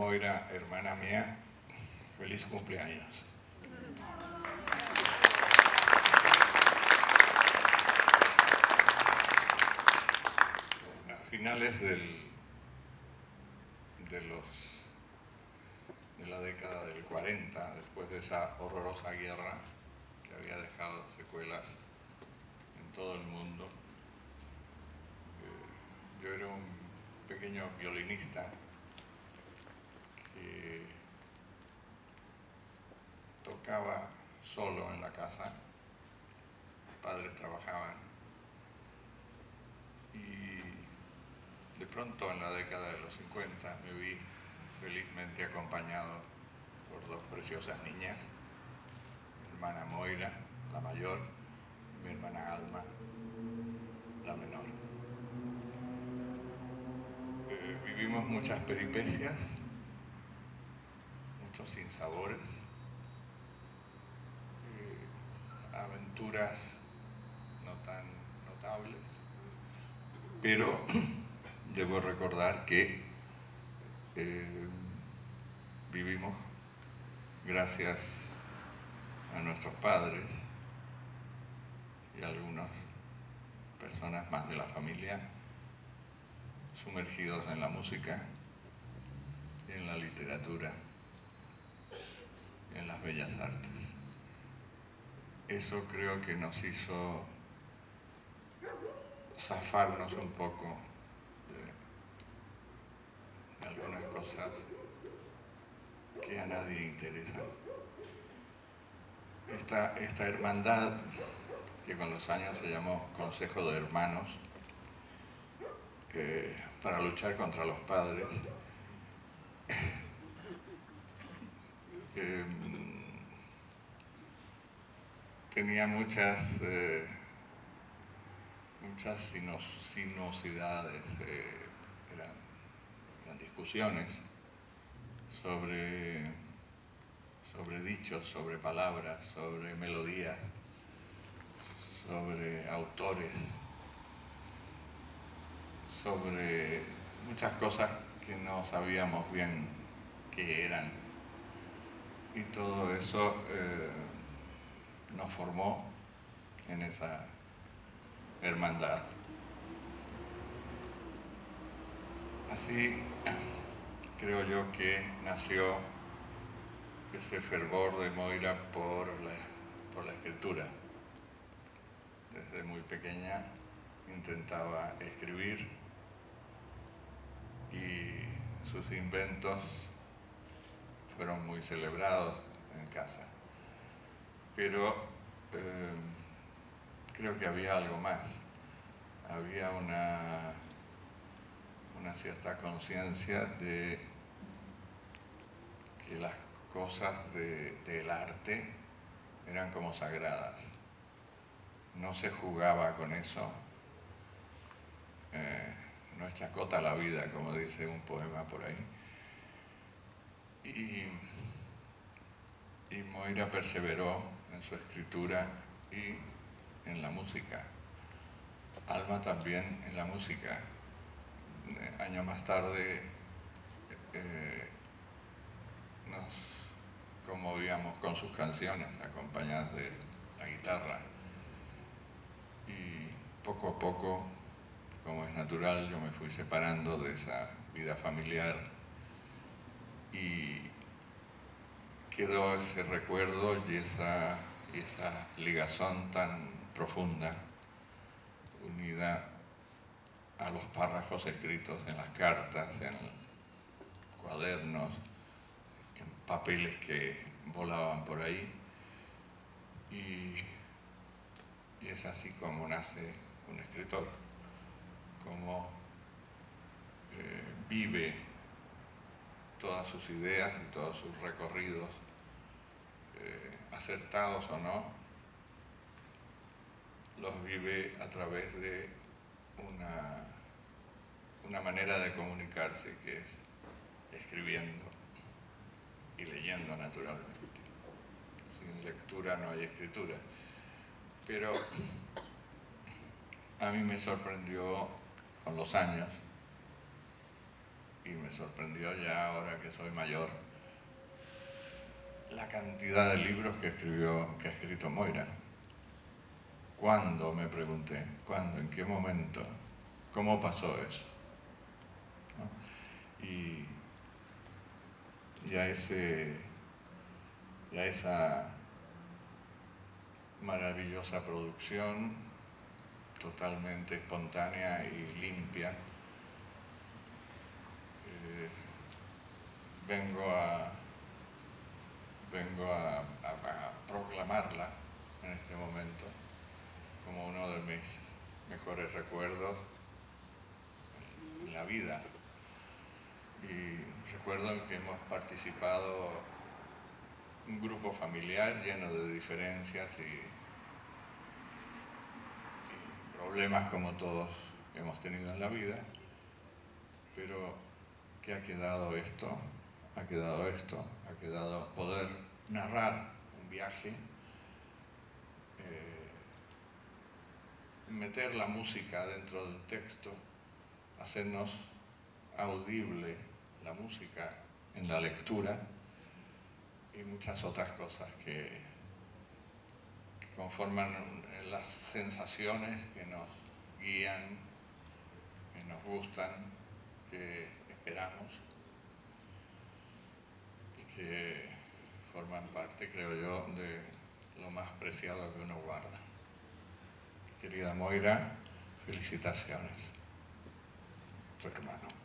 Moira, hermana mía, feliz cumpleaños. A finales del, de, los, de la década del 40, después de esa horrorosa guerra que había dejado secuelas en todo el mundo, eh, yo era un pequeño violinista tocaba solo en la casa, padres trabajaban y de pronto en la década de los 50 me vi felizmente acompañado por dos preciosas niñas, mi hermana Moira, la mayor, y mi hermana Alma, la menor. Eh, vivimos muchas peripecias, muchos sinsabores, eh, aventuras no tan notables, pero debo recordar que eh, vivimos gracias a nuestros padres y a algunas personas más de la familia sumergidos en la música, en la literatura, en las bellas artes. Eso creo que nos hizo zafarnos un poco de, algunas cosas que a nadie interesan. Esta, esta hermandad, que con los años se llamó Consejo de Hermanos, eh, para luchar contra los padres, eh, tenía muchas, eh, muchas sinos, sinuosidades, eh, eran, eran discusiones sobre, sobre dichos, sobre palabras, sobre melodías, sobre autores, sobre muchas cosas que no sabíamos bien qué eran. Y todo eso eh, nos formó en esa hermandad. Así creo yo que nació ese fervor de Moira por la, por la escritura. Desde muy pequeña intentaba escribir y sus inventos fueron muy celebrados en casa. Pero eh, creo que había algo más. Había una, una cierta conciencia de que las cosas de, del arte eran como sagradas. No se jugaba con eso. Eh, no es chacota la vida, como dice un poema por ahí. Y, y Moira perseveró en su escritura y en la música. Alma también en la música. Años más tarde eh, nos conmovíamos con sus canciones acompañadas de la guitarra. Y poco a poco como es natural, yo me fui separando de esa vida familiar y quedó ese recuerdo y esa, esa ligazón tan profunda, unida a los párrafos escritos en las cartas, en cuadernos, en papeles que volaban por ahí. Y, es así como nace un escritor cómo eh, vive todas sus ideas y todos sus recorridos, acertados o no, los vive a través de una, una manera de comunicarse que es escribiendo y leyendo naturalmente. Sin lectura no hay escritura. Pero a mí me sorprendió con los años y me sorprendió ya ahora que soy mayor cantidad de libros que escribió, que ha escrito Moira. ¿Cuándo? me pregunté. ¿Cuándo? ¿En qué momento? ¿Cómo pasó eso? Y, y a ese y esa maravillosa producción totalmente espontánea y limpia eh, vengo a vengo a, proclamarla en este momento como uno de mis mejores recuerdos en la vida. Y recuerdo que hemos participado un grupo familiar lleno de diferencias y, problemas como todos hemos tenido en la vida, pero ¿qué ha quedado esto? Ha quedado esto, ha quedado poder narrar un viaje, eh, meter la música dentro del texto, hacernos audible la música en la lectura y muchas otras cosas que, conforman las sensaciones que nos guían, que nos gustan, que esperamos y que forman parte, creo yo, de lo más preciado que uno guarda. Querida Moira, felicitaciones, tu hermano.